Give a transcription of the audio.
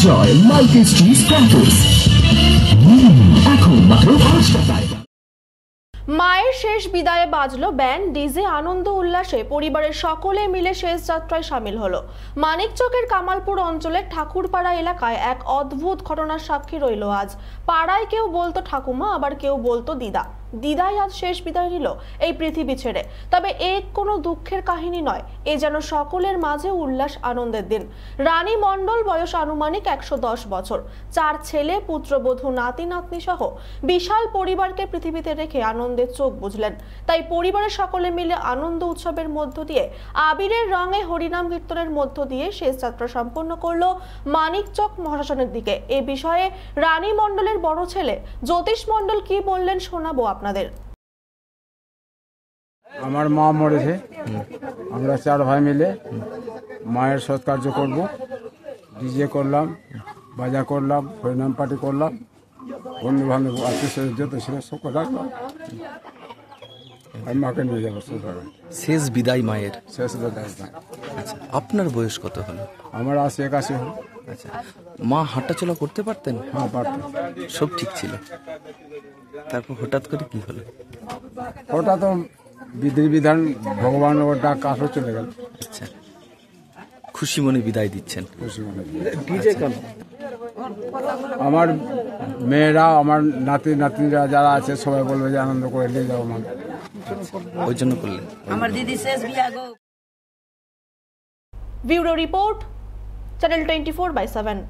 Enjoy my Cheese Crackers. Mm, aku matruf harus মায়ের শেষ বিদায়ে বাজলো ব্যান্ড। ডিজে আনন্দ উল্লাসে পরিবারের সকলে মিলে শেষ যাত্রায় সামিল হলো। মানিকচকের কামালপুর অঞ্চলের ঠাকুরপাড়া এলাকায় এক অদ্ভুত ঘটনার সাক্ষী রইল আজ। পাড়ায় কেউ বলতো ঠাকুমা, আবার কেউ বলতো দিদা। দিদাই আজ শেষ বিদায় নিল এই পৃথিবী ছেড়ে। তবে এ কোনো দুঃখের কাহিনী নয়, এ যেন সকলের মাঝে উল্লাস আনন্দের দিন। রানী মণ্ডল বয়স আনুমানিক একশো দশ বছর। চার ছেলে, পুত্রবধূ, নাতি, নাতনি সহ বিশাল পরিবারকে পৃথিবীতে রেখে আনন্দের চোখ বুঝলেন। তাই পরিবারের সকলে মিলে আনন্দ উৎসবের মধ্য দিয়ে, আবিরের রঙে হরিনাম কীর্তনের মধ্য দিয়ে শেষ যাত্রা সম্পন্ন করল মানিকচক মহাশাসনের দিকে। এ বিষয়ে রানী মণ্ডলের বড় ছেলে জ্যোতিষ মণ্ডল কি বললেন শোনাবো আপনাদের? আমার মা মরেছে। আমরা চার ভাই মিলে মায়ের সৎকার্য করব। ডিজে করলাম বাজা করলাম হরিনাম পার্টি করলাম। বন্ধু বান্ধব আত্মীয় যত ছিল সব রাখলাম মাকে নিয়ে যাব শেষ বিদায় মায়ের? শেষ বেলায় না। আচ্ছা আপনার বয়স কত হলো? আমার আশি একাশি হল। আচ্ছা। মা হাঁটাচলা করতে পারতেন? হ্যাঁ পারতাম সব ঠিক ছিল। তারপর হঠাৎ করে কি হলো? ওটা তো বিধি বিধান ভগবান ওর ডাক চলে গেল। আচ্ছা। খুশি মনে বিদায় দিচ্ছেন। খুশি মনে ডিজে কেন? আমার মেয়েরা আমার নাতি নাতনিরা যারা আছে সবাই বলবে যে আনন্দ করে নিয়ে যাও মানে ওই জন্য করলেন। আমার দিদি শেষ বিয়া গো। Bureau report channel 24 by 7